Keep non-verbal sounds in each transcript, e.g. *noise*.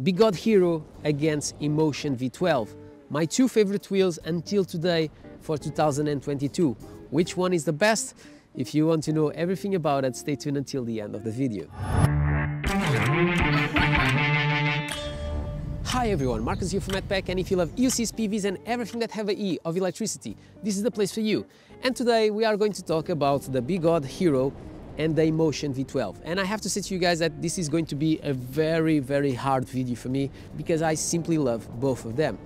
Begode Hero against Inmotion V12. My two favorite wheels until today for 2022. Which one is the best? If you want to know everything about it, stay tuned until the end of the video. Hi everyone, Marcus here from MADpack and if you love EUCs, PVs and everything that have a E of electricity, this is the place for you. And today we are going to talk about the Begode Hero and the Inmotion V12. And I have to say to you guys that this is going to be a very, very hard video for me because I simply love both of them.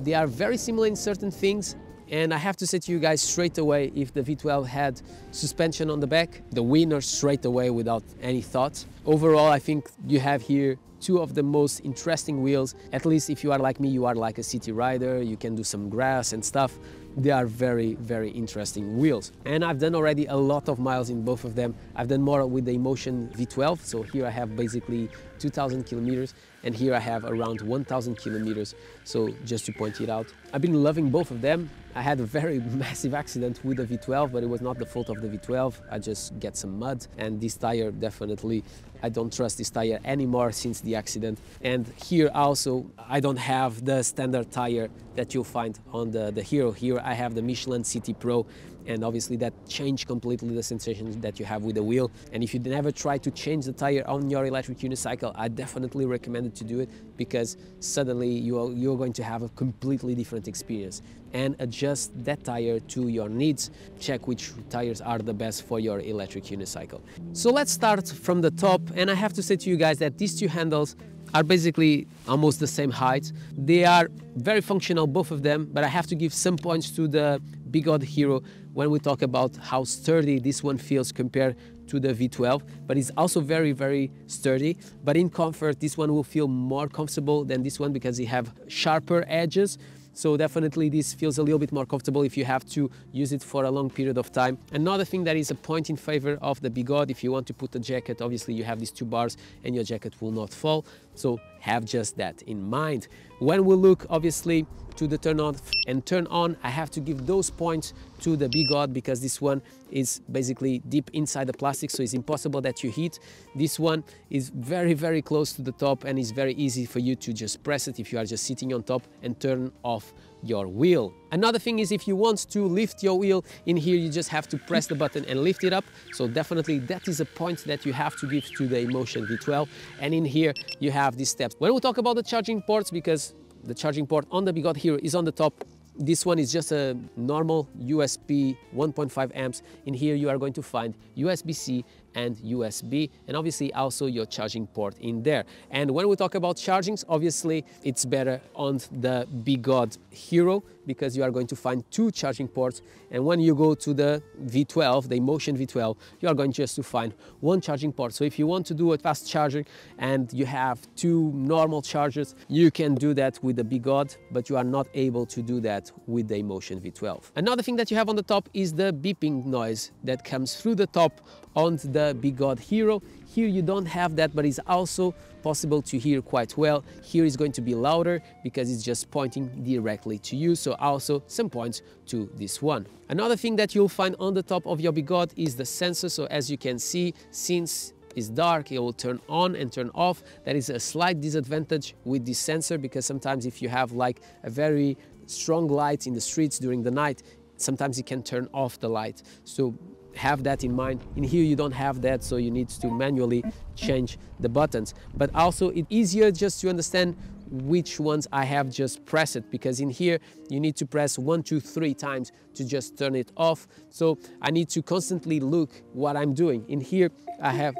They are very similar in certain things and I have to say to you guys straight away, if the V12 had suspension on the back, the winner straight away without any thought. Overall, I think you have here two of the most interesting wheels. At least if you are like me, you are like a city rider, you can do some grass and stuff. They are very, very interesting wheels. And I've done already a lot of miles in both of them. I've done more with the Inmotion V12. So here I have basically 2000 kilometers and here I have around 1000 kilometers. So just to point it out, I've been loving both of them. I had a very *laughs* massive accident with the V12, but it was not the fault of the V12. I just get some mud and this tire definitely, I don't trust this tire anymore since the accident. And here also, I don't have the standard tire that you'll find on the, the Hero. Here I have the Michelin City Pro and obviously that changed completely the sensation that you have with the wheel. And if you never try to change the tire on your electric unicycle, I definitely recommend to do it because suddenly you are, you're going to have a completely different experience and adjust that tire to your needs. Check which tires are the best for your electric unicycle. So let's start from the top and I have to say to you guys that these two handles are basically almost the same height. They are very functional, both of them, but I have to give some points to the Begode Hero when we talk about how sturdy this one feels compared to the V12, but it's also very, very sturdy. But in comfort, this one will feel more comfortable than this one because it have sharper edges. So definitely this feels a little bit more comfortable if you have to use it for a long period of time. Another thing that is a point in favor of the Begode, if you want to put a jacket, obviously you have these two bars and your jacket will not fall. So have just that in mind. When we look obviously to the turn on and turn on, I have to give those points to the Begode because this one is basically deep inside the plastic so it's impossible that you hit. This one is very very close to the top and it's very easy for you to just press it if you are just sitting on top and turn off your wheel. Another thing is if you want to lift your wheel in here you just have to press the button and lift it up so definitely that is a point that you have to give to the Inmotion V12 and in here you have these steps. When we talk about the charging ports because the charging port on the Begode Hero is on the top. This one is just a normal USB 1.5 amps. In here you are going to find USB-C and USB and obviously also your charging port in there. And when we talk about chargings, obviously it's better on the Begode Hero because you are going to find two charging ports and when you go to the V12, the Inmotion V12, you are going just to find one charging port. So if you want to do a fast charging and you have two normal chargers, you can do that with the Begode, but you are not able to do that with the Inmotion V12. Another thing that you have on the top is the beeping noise that comes through the top on the Begode Hero. Here you don't have that, but it's also possible to hear quite well. Here is going to be louder because it's just pointing directly to you. So also some points to this one. Another thing that you'll find on the top of your Begode is the sensor. So as you can see, since it's dark, it will turn on and turn off. That is a slight disadvantage with this sensor because sometimes if you have like a very strong light in the streets during the night, sometimes it can turn off the light. So have that in mind. In here you don't have that, so you need to manually change the buttons. But also it's easier just to understand which ones I have just pressed it because in here you need to press one, two, three times to just turn it off. So I need to constantly look what I'm doing. In here I have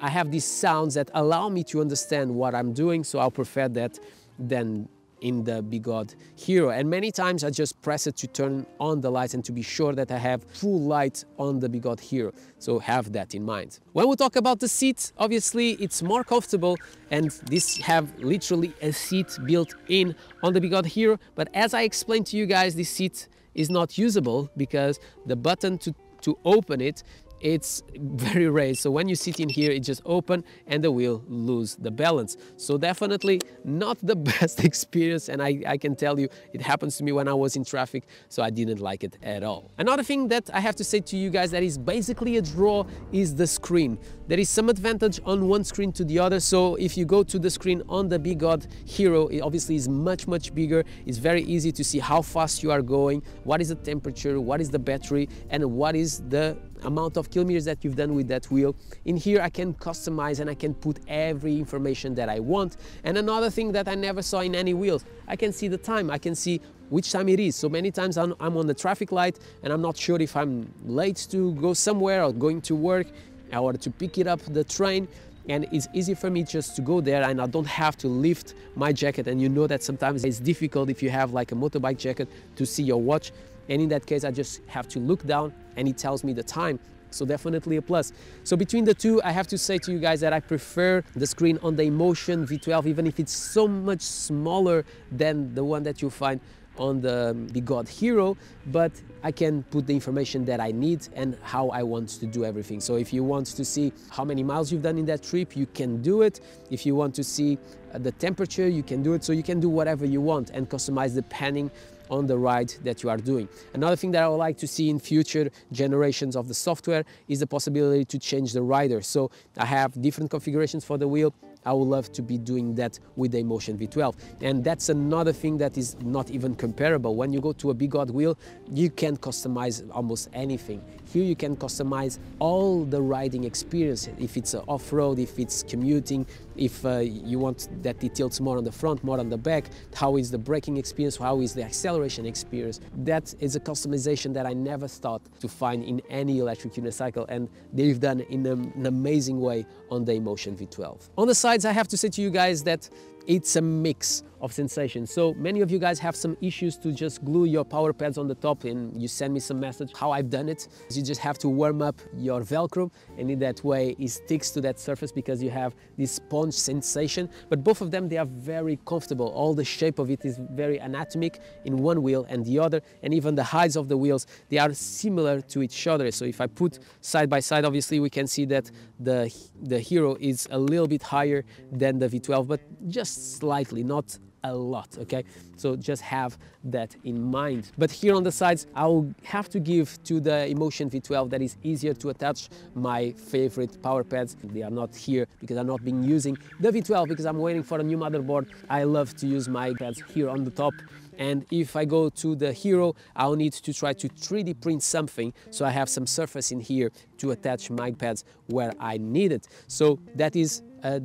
I have these sounds that allow me to understand what I'm doing, so I'll prefer that than in the Begode Hero. And many times I just press it to turn on the lights and to be sure that I have full light on the Begode Hero. So have that in mind. When we talk about the seat, obviously it's more comfortable and this have literally a seat built in on the Begode Hero. But as I explained to you guys, this seat is not usable because the button to to open it it's *laughs* very raised so when you sit in here it just open and the wheel lose the balance. So definitely not the *laughs* best experience. And I, I can tell you it happens to me when I was in traffic so I didn't like it at all. Another thing that I have to say to you guys that is basically a draw is the screen there is some advantage on one screen to the other. So if you go to the screen on the Begode Hero, it obviously is much, much bigger. It's very easy to see how fast you are going, what is the temperature, what is the battery, and what is the amount of kilometers that you've done with that wheel. In here I can customize and I can put every information that I want. And another thing that I never saw in any wheels, I can see the time, I can see which time it is. So many times I'm, I'm on the traffic light and I'm not sure if I'm late to go somewhere or going to work or to pick it up the train and it's easy for me just to go there and I don't have to lift my jacket. And you know that sometimes it's difficult if you have like a motorbike jacket to see your watch. And in that case I just have to look down and it tells me the time. So definitely a plus. So between the two, I have to say to you guys that I prefer the screen on the Inmotion V12, even if it's so much smaller than the one that you find on the, the God Hero, but I can put the information that I need and how I want to do everything. So if you want to see how many miles you've done in that trip, you can do it. If you want to see uh, the temperature, you can do it. So you can do whatever you want and customize the panning on the ride that you are doing. Another thing that I would like to see in future generations of the software is the possibility to change the rider. So I have different configurations for the wheel. I would love to be doing that with the Inmotion V12. And that's another thing that is not even comparable. When you go to a Begode wheel, you can customize almost anything. Here you can customize all the riding experience. If it's off-road, if it's commuting, if uh, you want that it tilts more on the front, more on the back, how is the braking experience, how is the acceleration experience. That is a customization that I never thought to find in any electric unicycle and they've done in an amazing way on the Inmotion V12. On the sides, I have to say to you guys that it's a mix of sensations. So many of you guys have some issues to just glue your power pads on the top and you send me some message how I've done it. You just have to warm up your Velcro and in that way it sticks to that surface because you have this sponge sensation. But both of them, they are very comfortable. All the shape of it is very anatomic in one wheel and the other and even the heights of the wheels, they are similar to each other. So if I put side by side, obviously we can see that the, the Hero is a little bit higher than the V12, but just slightly, not a lot okay? So just have that in mind. But here on the sides I'll have to give to the Inmotion V12 that is easier to attach my favorite power pads. They are not here because I'm not being using the V12 because I'm waiting for a new motherboard. I love to use my pads here on the top. And if I go to the Hero, I'll need to try to 3D print something. So I have some surface in here to attach my pads where I need it. So that is a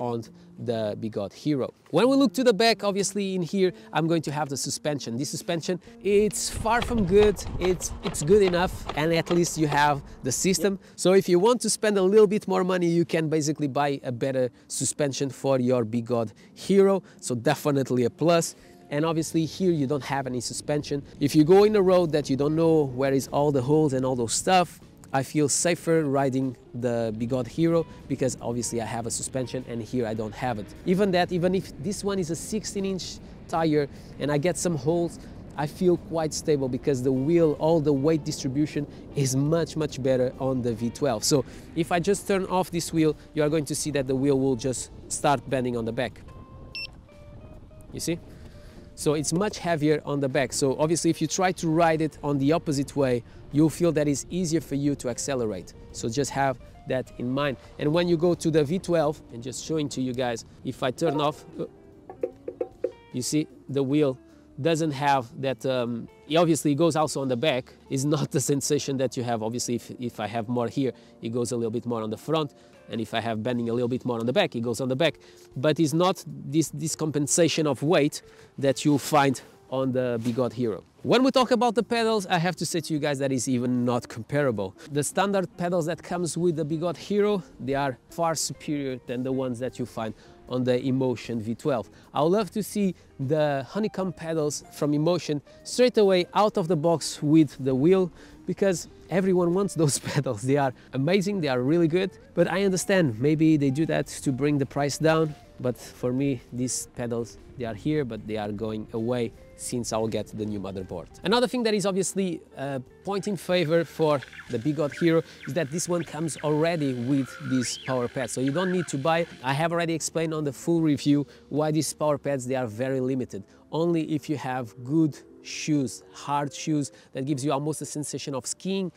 on the Begode Hero. When we look to the back, obviously in here, I'm going to have the suspension. This suspension, it's far from good. It's, it's good enough and at least you have the system. So if you want to spend a little bit more money, you can basically buy a better suspension for your Begode Hero. So definitely a plus and obviously here you don't have any suspension. If you go in a road that you don't know where is all the holes and all those stuff, I feel safer riding the Begode Hero because obviously I have a suspension and here I don't have it. Even that, even if this one is a 16 inch tire and I get some holes, I feel quite stable because the wheel, all the weight distribution is much, much better on the V12. So if I just turn off this wheel, you are going to see that the wheel will just start bending on the back. You see? So it's much heavier on the back. So obviously if you try to ride it on the opposite way, you'll feel that it's easier for you to accelerate. So just have that in mind. And when you go to the V12, and just showing to you guys, if I turn off, you see the wheel doesn't have that, um, it obviously goes also on the back, is not the sensation that you have. Obviously, if, if I have more here, it goes a little bit more on the front. And if I have bending a little bit more on the back, it goes on the back. But it's not this, this compensation of weight that you'll find on the Begode Hero. When we talk about the pedals, I have to say to you guys that is even not comparable. The standard pedals that comes with the Begode Hero, they are far superior than the ones that you find on the Inmotion V12. I would love to see the honeycomb pedals from Inmotion straight away out of the box with the wheel because everyone wants those *laughs* pedals. They are amazing, they are really good, but I understand maybe they do that to bring the price down, but for me, these pedals, they are here, but they are going away since I'll get the new motherboard. Another thing that is obviously a point in favor for the Begode Hero is that this one comes already with this power pad, so you don't need to buy. I have already explained on the full review why these power pads, they are very limited. Only if you have good shoes, hard shoes that gives you almost a sensation of skiing.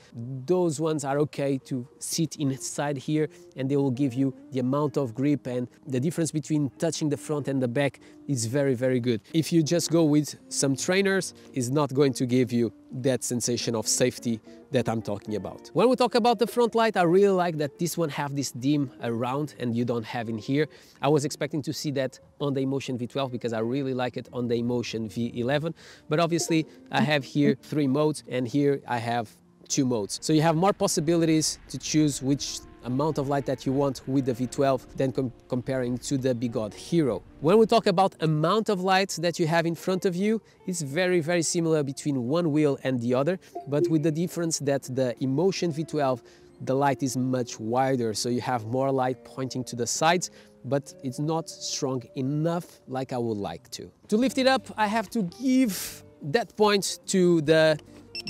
Those ones are okay to sit inside here and they will give you the amount of grip and the difference between touching the front and the back is very, very good. If you just go with some trainers, is not going to give you that sensation of safety that I'm talking about. When we talk about the front light, I really like that this one have this dim around and you don't have in here. I was expecting to see that on the Inmotion V12 because I really like it on the Inmotion V11. But obviously I have here three modes and here I have two modes. So you have more possibilities to choose which amount of light that you want with the V12 than com comparing to the Begode Hero. When we talk about amount of light that you have in front of you, it's very, very similar between one wheel and the other, but with the difference that the Inmotion V12 the light is much wider, so you have more light pointing to the sides, but it's not strong enough like I would like to. To lift it up, I have to give that point to the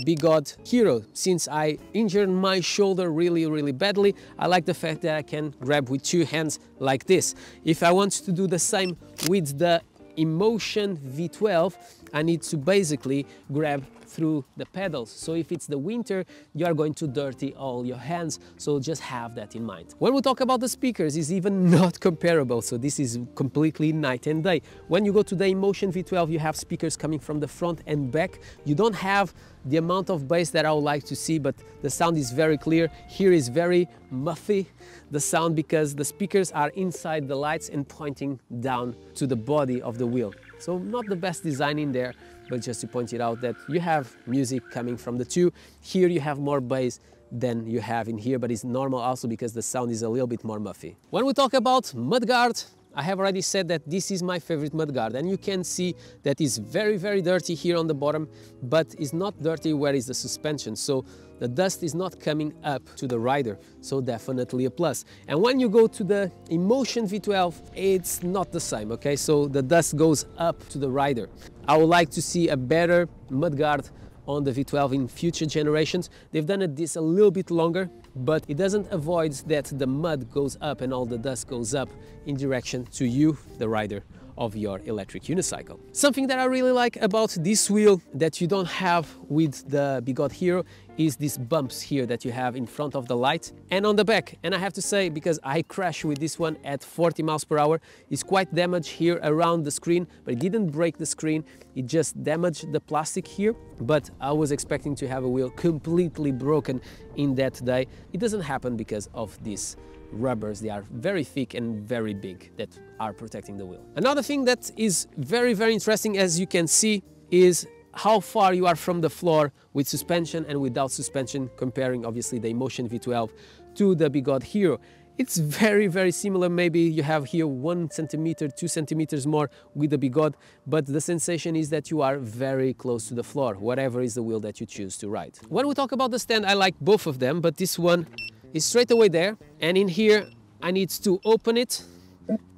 Begode Hero. Since I injured my shoulder really, really badly, I like the fact that I can grab with two hands like this. If I want to do the same with the Inmotion V12, I need to basically grab through the pedals. So if it's the winter, you are going to dirty all your hands. So just have that in mind. When we talk about the speakers, it's even *laughs* not comparable. So this is completely night and day. When you go to the Inmotion V12, you have speakers coming from the front and back. You don't have the amount of bass that I would like to see, but the sound is very clear. Here is very muffy, the sound, because the speakers are inside the lights and pointing down to the body of the wheel. So not the best design in there, but just to point it out that you have music coming from the two. Here you have more bass than you have in here, but it's normal also because the sound is a little bit more muffy. When we talk about mudguard, I have already said that this is my favorite mudguard and you can see that it's very very dirty here on the bottom but it's not dirty where is the suspension. So the dust is not coming up to the rider so definitely a plus. And when you go to the Inmotion V12 it's not the same okay? So the dust goes up to the rider. I would like to see a better mudguard on the V12 in future generations. They've done it this a little bit longer, but it doesn't avoid that the mud goes up and all the dust goes up in direction to you, the rider of your electric unicycle. Something that I really like about this wheel that you don't have with the Begode Hero is these bumps here that you have in front of the light and on the back. And I have to say, because I crashed with this one at 40 miles per hour, it's quite damaged here around the screen, but it didn't break the screen. It just damaged the plastic here. But I was expecting to have a wheel completely broken in that day. It doesn't happen because of this rubbers. They are very thick and very big that are protecting the wheel. Another thing that is very, very interesting, as you can see, is how far you are from the floor with suspension and without suspension, comparing obviously the Inmotion V12 to the Begode Hero. It's very, very similar. Maybe you have here one centimeter, two centimeters more with the Begode, but the sensation is that you are very close to the floor, whatever is the wheel that you choose to ride. When we talk about the stand, I like both of them, but this one is straight away there. And in here, I need to open it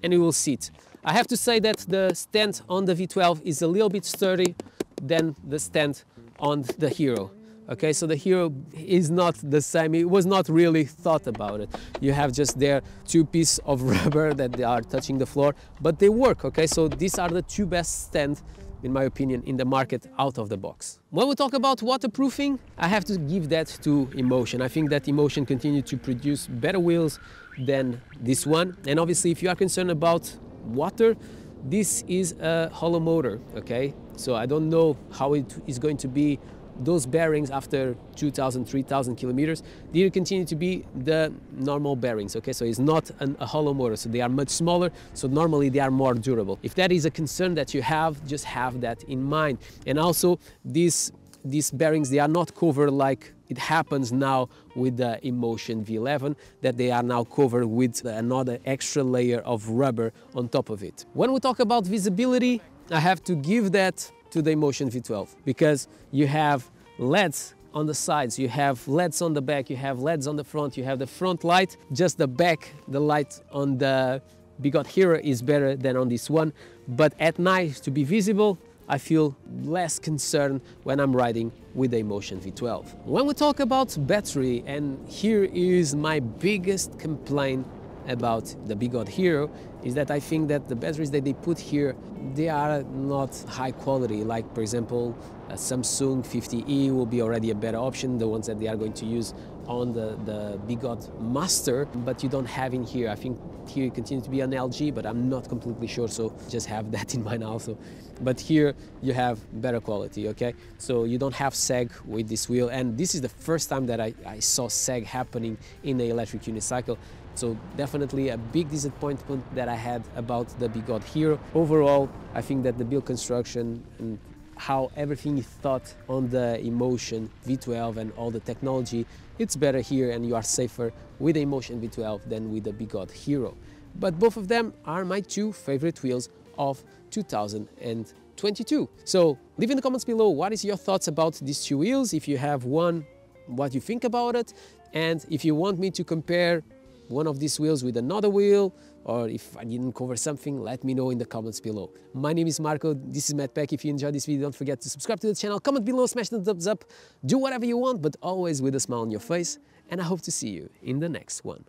and it will sit. I have to say that the stand on the V12 is a little bit sturdy than the stand on the Hero. Okay, so the Hero is not the same. It was not really thought about it. You have just there two pieces of *laughs* rubber that they are touching the floor, but they work. Okay, so these are the two best stands in my opinion, in the market out of the box. When we talk about waterproofing, I have to give that to Inmotion. I think that Inmotion continue to produce better wheels than this one. And obviously, if you are concerned about water, this is a hollow motor, okay? So I don't know how it is going to be those bearings after 2,000, 3,000 kilometers, they continue to be the normal bearings, okay? So it's not an, a hollow motor, so they are much smaller, so normally they are more durable. If that is a concern that you have, just have that in mind. And also, these, these bearings, they are not covered like it happens now with the Inmotion V11, that they are now covered with another extra layer of rubber on top of it. When we talk about visibility, I have to give that to the Inmotion V12 because you have LEDs on the sides, you have LEDs on the back, you have LEDs on the front, you have the front light, just the back, the light on the Begode Hero is better than on this one, but at night to be visible, I feel less concerned when I'm riding with Inmotion V12. When we talk about battery, and here is my biggest complaint about the Big Begode Hero, is that I think that the batteries that they put here, they are not high quality. Like for example, a Samsung 50E will be already a better option, the ones that they are going to use on the, the Begode Master, but you don't have in here. I think here it continues to be an LG, but I'm not completely sure, so just have that in mind also. But here you have better quality, okay? So you don't have sag with this wheel, and this is the first time that I, I saw sag happening in the electric unicycle. So definitely a big disappointment that I had about the Begode Hero. Overall, I think that the build construction and how everything is thought on the Inmotion V12 and all the technology, it's better here and you are safer with the Inmotion V12 than with the Begode Hero. But both of them are my two favorite wheels of 2022. So leave in the comments below what is your thoughts about these two wheels, if you have one, what you think about it, and if you want me to compare one of these wheels with another wheel, or if I didn't cover something, let me know in the comments below. My name is Marco, this is MADpack. If you enjoyed this video, don't forget to subscribe to the channel, comment below, smash the thumbs up, do whatever you want, but always with a smile on your face, and I hope to see you in the next one.